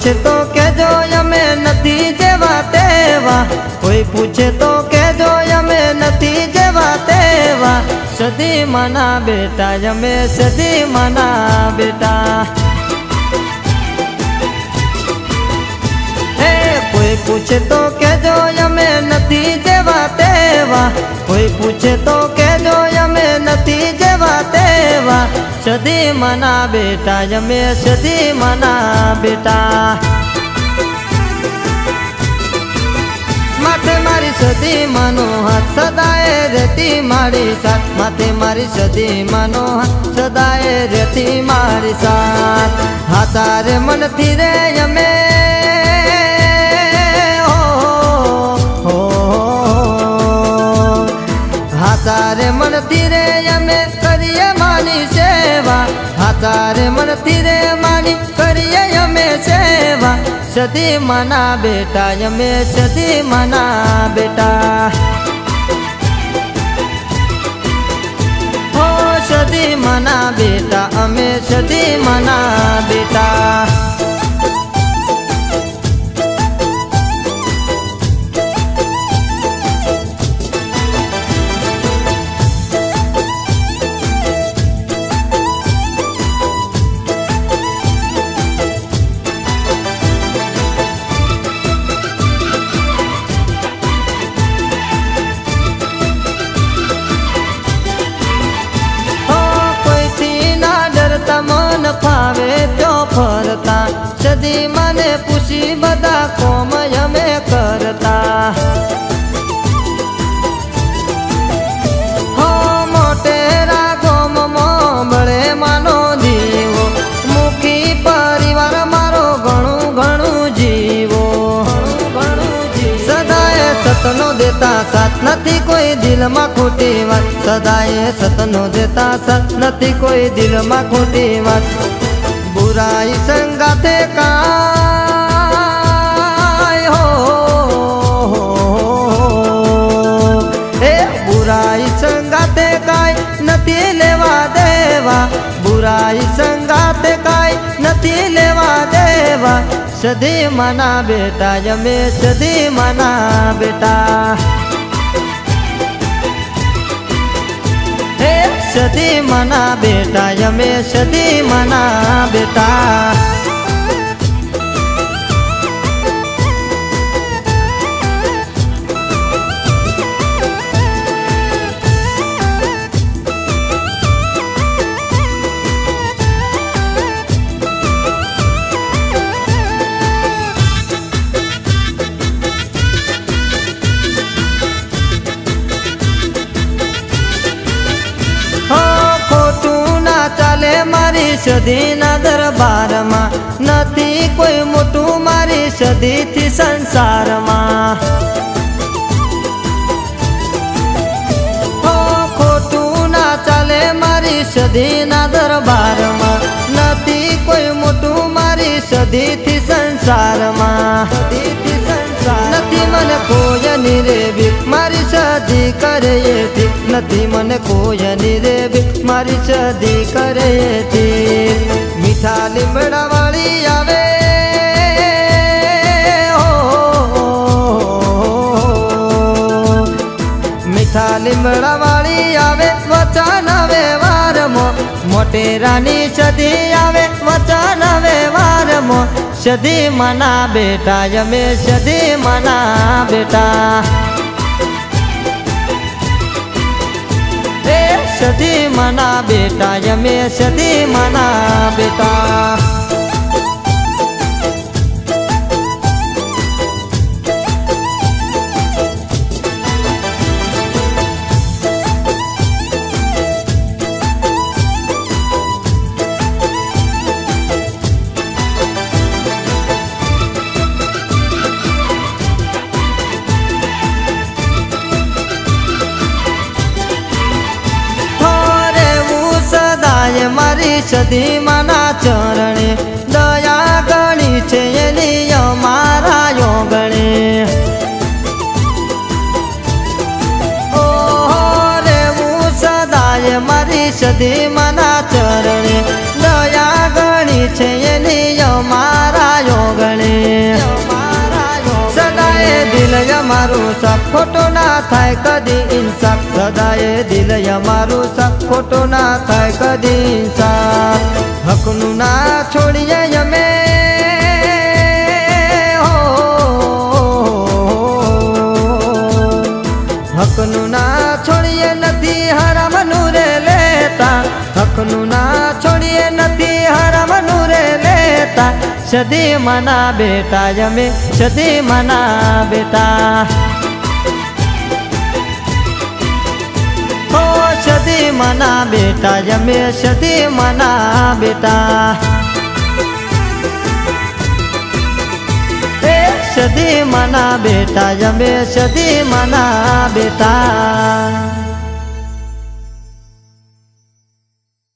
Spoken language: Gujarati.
પૂછે તો કેજો અમે નથી જેવા તેવા. કોઈ પૂછે તો કેજો અમે નથી જેવા તેવા. સદી મના બેટા, અમે સદી મના બેટા કોઈ પૂછે તો કેજો અમે નથી જેવા તેવા. કોઈ પૂછે તો સદી મના બેટા અમે સદે મના બેટા. માથે મારી સદી મનો સદાય રહેતી મારી સાથ. માથે મારી સદી માનો હાથ, સદાય રહેતી મારી સાથ. હાથારે મનથી રે, અમે હાથારે મનથી રે માની કરીએ અમે સેવા. સદી મના બેટા, અમે સદી મના બેટા. સદી મના બેટા, અમે સદી મના બેટા. સદી મને પૂછી બધા કોમ અમે કરતા. હો મોટેરા ગોમ મળે માનો દીવો. મુખી પરિવાર મારો ઘણું ઘણું જીવો. સદાય સતનો દેતા સાથ નથી કોઈ દિલમાં ખોટી વાત. સદાય સતનો દેતા સાથ નથી કોઈ દિલમાં ખોટી વાત. બુરાઈ સંગાથે કાય હો એ બુરાઈ સંગાથે કાય નથી લેવા દેવા બુરાઈ સંગાથે કાય નથી લેવા દેવા સદી મના બેટા યમે સદી મના બેટા સદી મના બેટા યમે સદી મના બેટા. સદીના દરબારમાં નથી કોઈ મોટું મારી સદીથી સંસારમાં. ખોટું ના ચાલે મારી સદીના દરબારમાં. નથી કોઈ મોટું મારી સદીથી સંસારમાં. સદીથી સંસાર નથી મને કોયની રેવી મારી સદી કરે નથી મને કોયની રે ભીખ મારી સદી કરે એથી મીઠા લીમડા વાળી આવે. મીઠા લીમડા વાળી આવે વચન વ્યવહારમો. મોટેરાની સદી આવે વચન વ્યવહારમો. સદી મના બેટા, અમે સદી મના બેટા. મના બેટા યમે સદી મના બેટા. સદી મના ચરણે દયા ગણી છે એની અમારા યોગણે ઓહો સધી માના ચરણે દયા ગણી છે એની અમારા યોગણે ખોટો ના થાય, કદી ઇન્સાફ. સદાય દિલ અમારું ખોટો ના થાય, કદી હકનું ના છોડીએ નથી હરામનું રે લેતા. હકનું ના છોડીએ નથી હરામનું રે લેતા. સદી મના બેટા જમે, સદી મના બેટા. સદી મના બેટા જમે, સદી મના બેટા. સદી મના બેટા જમે સદી મના બેટા.